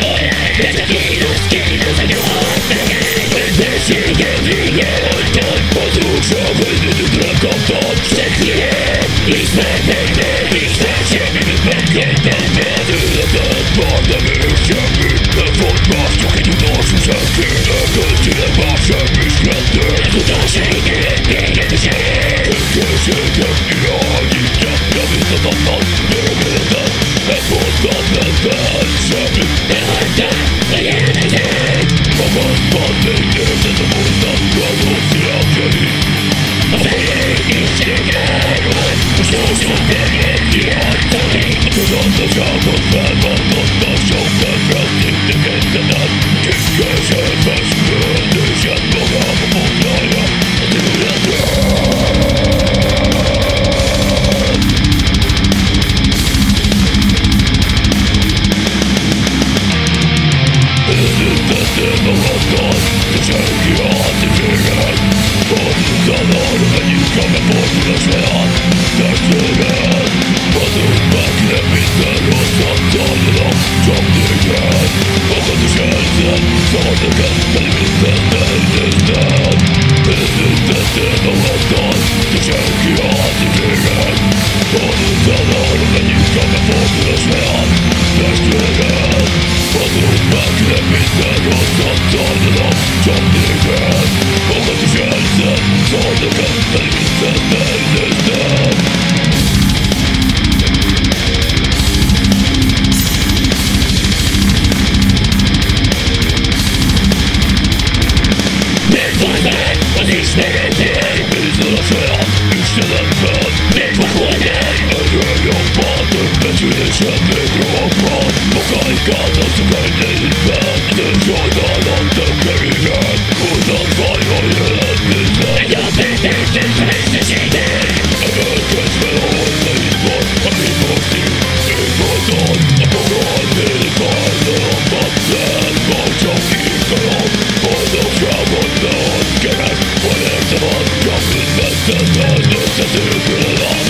There's a kid who's kid who's like you all the game This to show With the drug Come aboard with us now TV. Känner jag fast mot kalkandet som är livet Nu frågar om dukteriet Undan var jag i helvete Jag vet inte hur det känner Ökes med hårt med inför Av min forskning Inför dagen På rad vill faller om vatten Var jag inför om Både framåt med ångerätt På längsta vatt Framtid bästa stund Uppsätter upp hela land